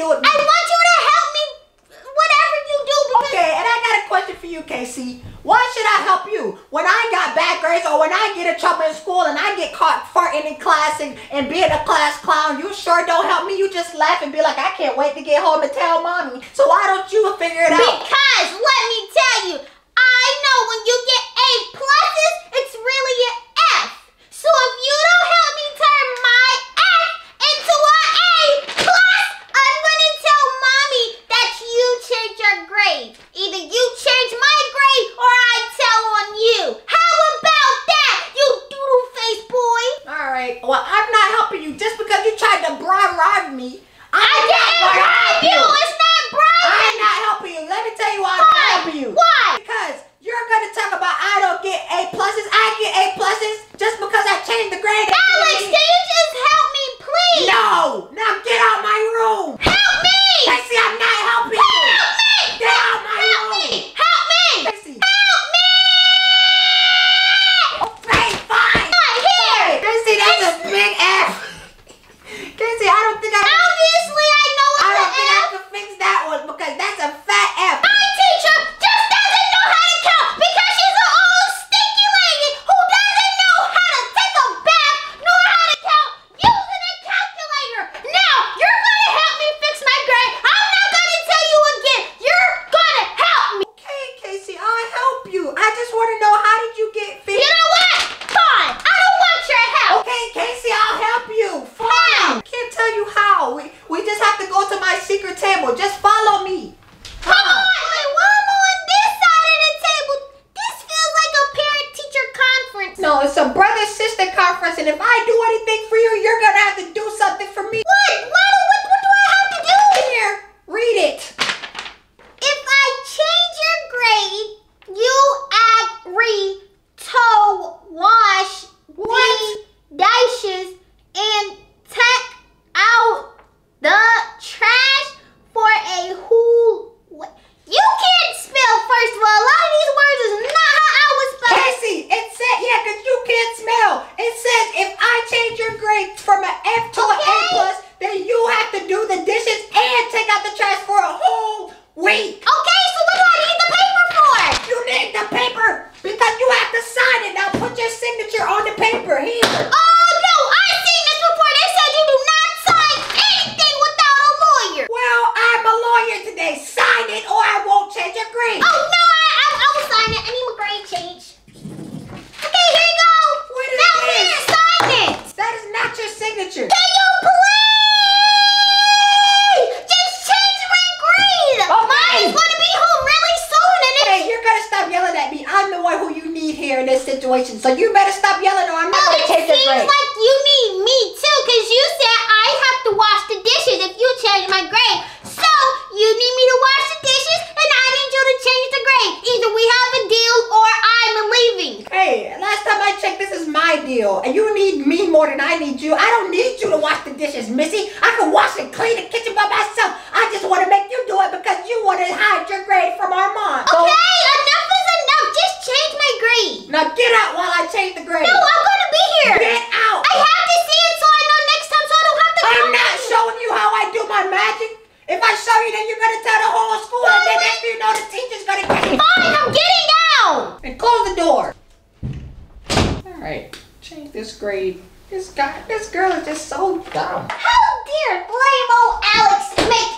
do it. I want you to help me whatever you do. Okay, and I got a question for you, KC. Why should I help you? When I got bad grades or when I get in trouble in school and I get caught farting in class and, and being a class clown, you sure don't help me. You just laugh and be like, I can't wait to get home and tell mommy. So why don't you figure it because, out? Because let me tell grade from Armand. Okay, so enough is enough. Just change my grade. Now get out while I change the grade. No, I'm going to be here. Get out. I have to see it so I know next time so I don't have to I'm not you. showing you how I do my magic. If I show you, then you're going to tell the whole school. Fine. And then after you know, the teacher's going to get you. Fine, I'm getting out. And close the door. All right, change this grade. This guy, this girl is just so dumb. How dare blame old Alex make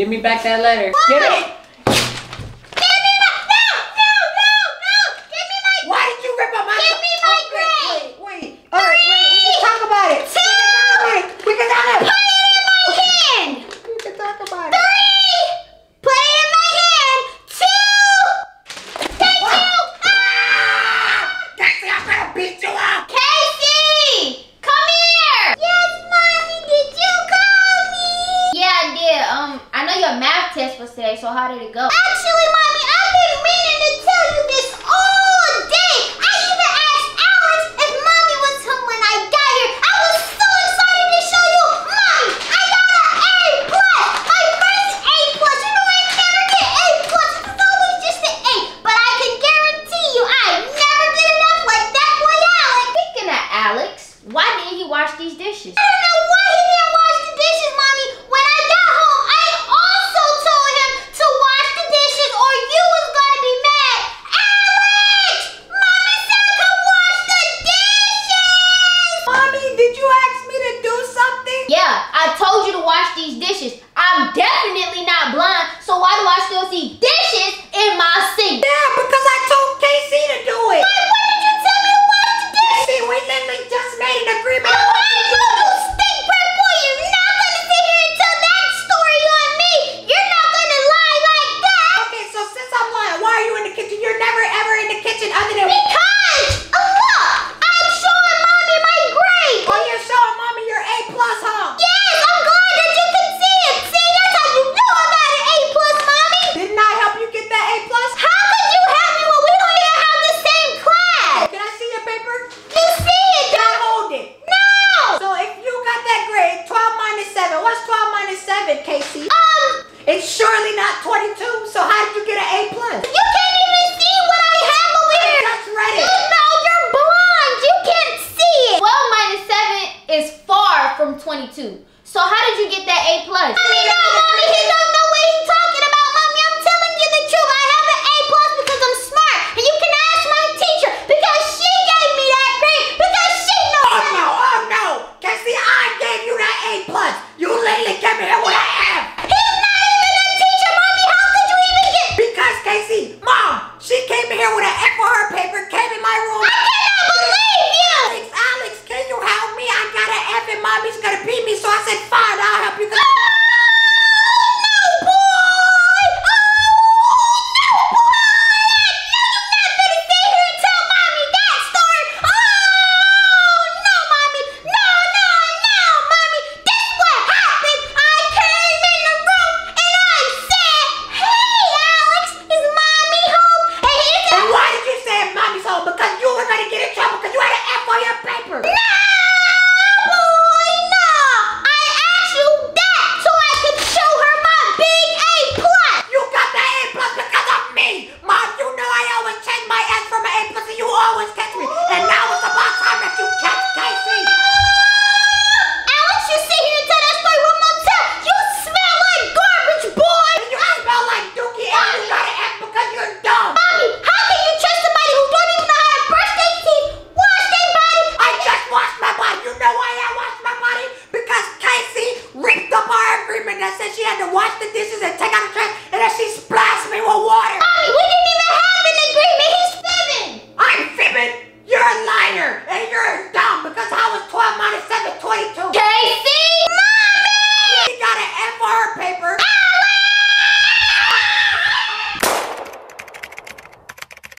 Give me back that letter. What? Get it. Подпишись. 22. So how did you get that A plus? Mommy, no, mommy, he don't know.